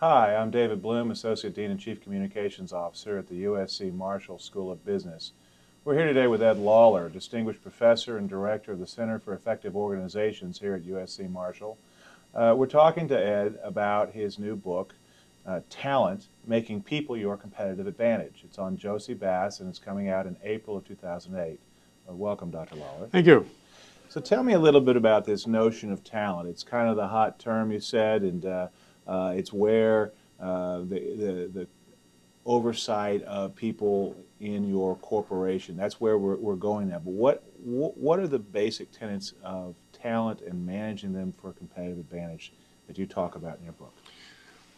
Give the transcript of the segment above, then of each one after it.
Hi, I'm David Bloom, Associate Dean and Chief Communications Officer at the USC Marshall School of Business. We're here today with Ed Lawler, Distinguished Professor and Director of the Center for Effective Organizations here at USC Marshall. Uh, we're talking to Ed about his new book, uh, Talent, Making People Your Competitive Advantage. It's on Jossey-Bass and it's coming out in April of 2008. Uh, welcome, Dr. Lawler. Thank you. So tell me a little bit about this notion of talent. It's kind of the hot term you said, and uh, it's where uh, the, the, the, oversight of people in your corporation. That's where we're, we're going now. But what, what are the basic tenets of talent and managing them for a competitive advantage that you talk about in your book?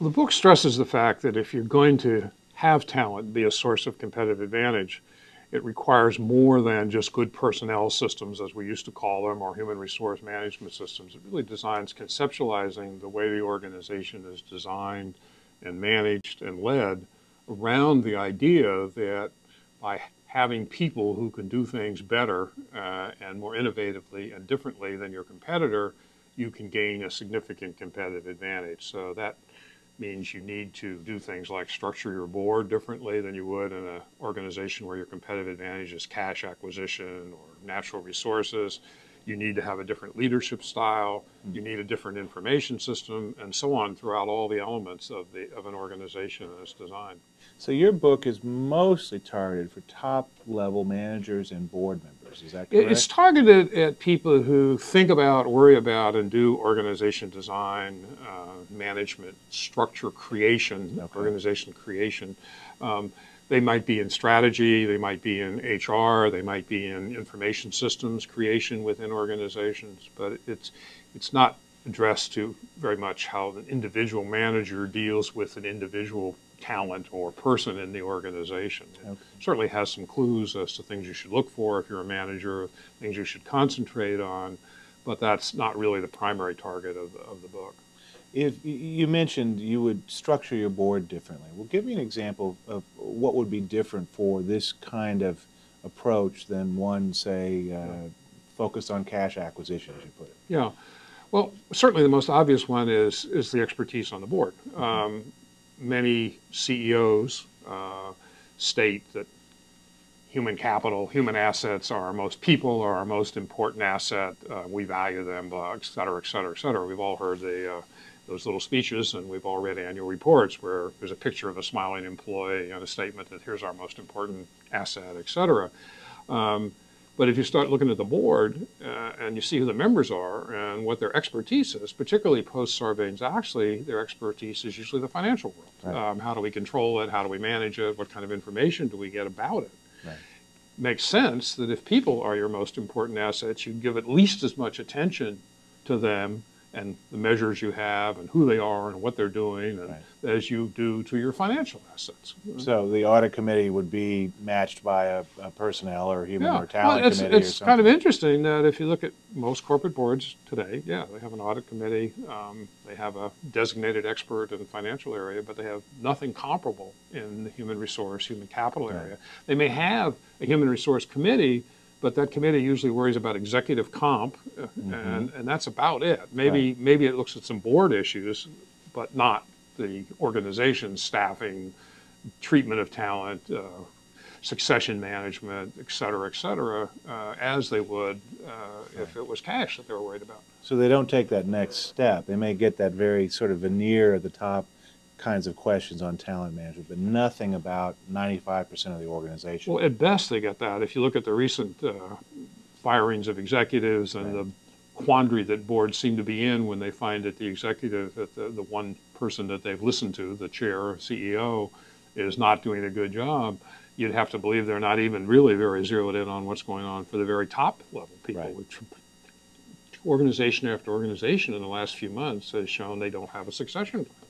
Well, the book stresses the fact that if you're going to have talent be a source of competitive advantage, it requires more than just good personnel systems, as we used to call them, or human resource management systems. It really designs conceptualizing the way the organization is designed and managed and led around the idea that by having people who can do things better uh, and more innovatively and differently than your competitor, you can gain a significant competitive advantage. So that means you need to do things like structure your board differently than you would in an organization where your competitive advantage is cash acquisition or natural resources. You need to have a different leadership style. You need a different information system, and so on throughout all the elements of the of an organization and its design. So your book is mostly targeted for top level managers and board members. Is that correct? It's targeted at people who think about, worry about, and do organization design, uh, management, structure creation, okay. organization creation. Um, they might be in strategy, they might be in HR, they might be in information systems creation within organizations, but it's it's not addressed to very much how an individual manager deals with an individual talent or person in the organization. Okay. certainly has some clues as to things you should look for if you're a manager, things you should concentrate on, but that's not really the primary target of of the book. If you mentioned you would structure your board differently, well, give me an example of what would be different for this kind of approach than one, say, uh, focused on cash acquisition, as you put it. Yeah. Well, certainly the most obvious one is is the expertise on the board. Um, many CEOs uh, state that human capital, human assets are our most people are our most important asset. Uh, we value them, uh, et cetera, et cetera, et cetera. We've all heard the uh, those little speeches, and we've all read annual reports where there's a picture of a smiling employee and a statement that here's our most important asset, et cetera. Um, but if you start looking at the board uh, and you see who the members are and what their expertise is, particularly post Sarbanes-Oxley, their expertise is usually the financial world. Right. Um, how do we control it? How do we manage it? What kind of information do we get about it? Right. Makes sense that if people are your most important assets, you give at least as much attention to them and the measures you have and who they are and what they're doing and, right. as you do to your financial assets. So the audit committee would be matched by a, a personnel or human yeah. or talent well, it's, committee it's kind of interesting that if you look at most corporate boards today, yeah, they have an audit committee, um, they have a designated expert in the financial area, but they have nothing comparable in the human resource, human capital area. Right. They may have a human resource committee but that committee usually worries about executive comp, uh, mm-hmm. and, and that's about it. Maybe maybe it looks at some board issues, but not the organization staffing, treatment of talent, uh, succession management, et cetera, et cetera, uh, as they would uh, if it was cash that they were worried about. So they don't take that next step. They may get that very sort of veneer at the top kinds of questions on talent management, but nothing about 95% of the organization. Well, at best they get that. If you look at the recent uh, firings of executives and right. the quandary that boards seem to be in when they find that the executive, that the, the one person that they've listened to, the chair CEO, is not doing a good job, you'd have to believe they're not even really very zeroed in on what's going on for the very top level people. Right. Which, organization after organization in the last few months has shown they don't have a succession plan.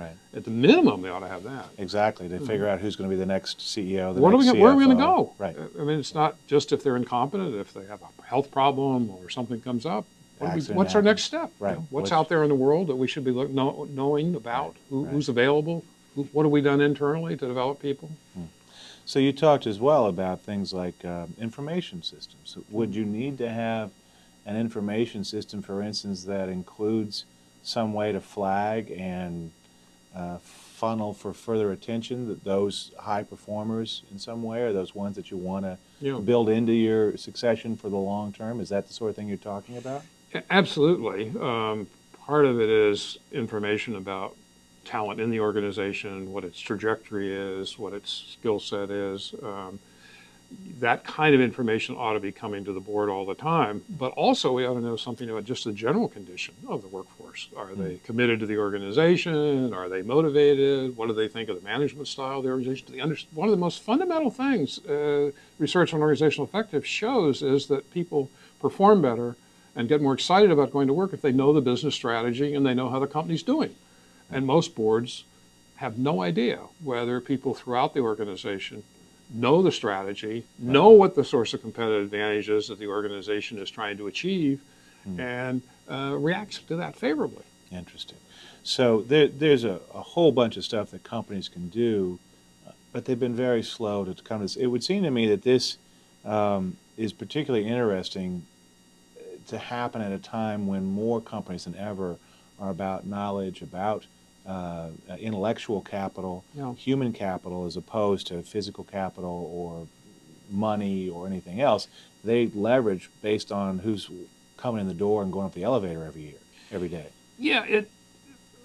Right. At the minimum, they ought to have that. Exactly. To mm-hmm. figure out who's going to be the next CEO, the where next are we, Where are we going to go? Right. I mean, it's not just if they're incompetent. If they have a health problem or something comes up, what we, what's our next step? Right. You know, what's, what's, out there in the world that we should be look, know, knowing about? Right. Who, right. Who's available? Who, what have we done internally to develop people? Hmm. So you talked as well about things like uh, information systems. Would you need to have an information system, for instance, that includes some way to flag and uh, funnel for further attention, that those high performers in some way, are those ones that you want to Yeah. build into your succession for the long term? Is that the sort of thing you're talking about? Absolutely. Um, part of it is information about talent in the organization, what its trajectory is, what its skill set is. Um, that kind of information ought to be coming to the board all the time. But also, we ought to know something about just the general condition of the workforce. Are they committed to the organization? Are they motivated? What do they think of the management style of the organization? Do they under- One of the most fundamental things uh, research on organizational effective shows is that people perform better and get more excited about going to work if they know the business strategy and they know how the company's doing. And most boards have no idea whether people throughout the organization know the strategy, know what the source of competitive advantage is that the organization is trying to achieve, and uh, reacts to that favorably. Interesting. So there, there's a, a whole bunch of stuff that companies can do, uh, but they've been very slow to come to this. It would seem to me that this um, is particularly interesting uh, to happen at a time when more companies than ever are about knowledge, about uh, uh, intellectual capital, Yeah. human capital, as opposed to physical capital or money or anything else. They leverage based on who's coming in the door and going up the elevator every year, every day. Yeah, it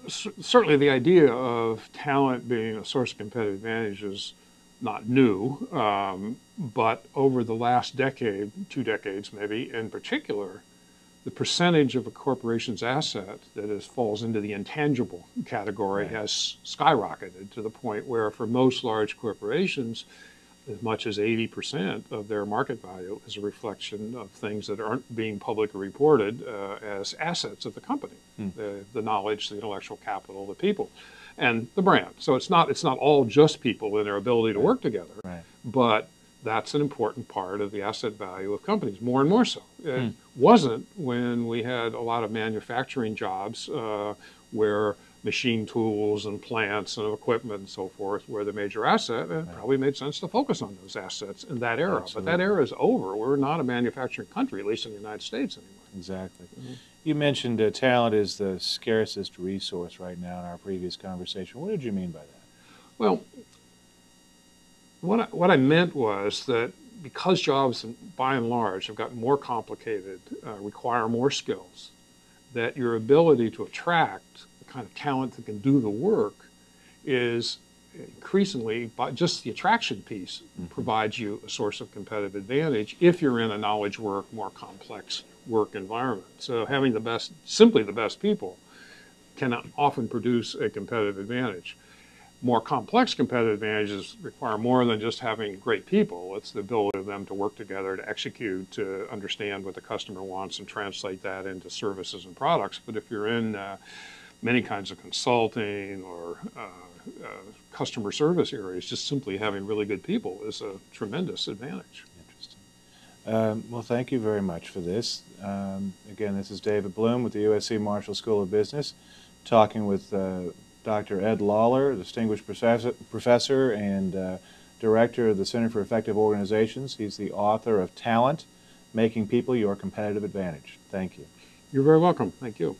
certainly the idea of talent being a source of competitive advantage is not new, um, but over the last decade, two decades maybe, in particular, the percentage of a corporation's asset that is falls into the intangible category Right. has skyrocketed to the point where, for most large corporations, as much as 80% of their market value is a reflection of things that aren't being publicly reported uh, as assets of the company the, the knowledge, the intellectual capital, the people, and the brand. So it's not, it's not all just people and their ability to work together, Right. but that's an important part of the asset value of companies, more and more so. It wasn't when we had a lot of manufacturing jobs uh, where machine tools and plants and equipment and so forth were the major asset. It probably made sense to focus on those assets in that era. But that era is over. We're not a manufacturing country, at least in the United States anymore. Exactly. Mm-hmm. You mentioned uh, talent is the scarcest resource right now in our previous conversation. What did you mean by that? Well, what I, what I meant was that because jobs, by and large, have gotten more complicated, uh, require more skills, that your ability to attract the kind of talent that can do the work is increasingly, but just the attraction piece provides you a source of competitive advantage if you're in a knowledge work, more complex work environment. So having the best, simply the best people, can often produce a competitive advantage more complex competitive advantages require more than just having great people. It's the ability of them to work together, to execute, to understand what the customer wants and translate that into services and products. But if you're in uh, many kinds of consulting or uh, uh, customer service areas, just simply having really good people is a tremendous advantage. Interesting. Um, well, thank you very much for this. Um, again, this is David Bloom with the USC Marshall School of Business, talking with uh, Dr. Ed Lawler, distinguished professor, and uh, director of the Center for Effective Organizations. He's the author of Talent, Making People Your Competitive Advantage. Thank you. You're very welcome. Thank you.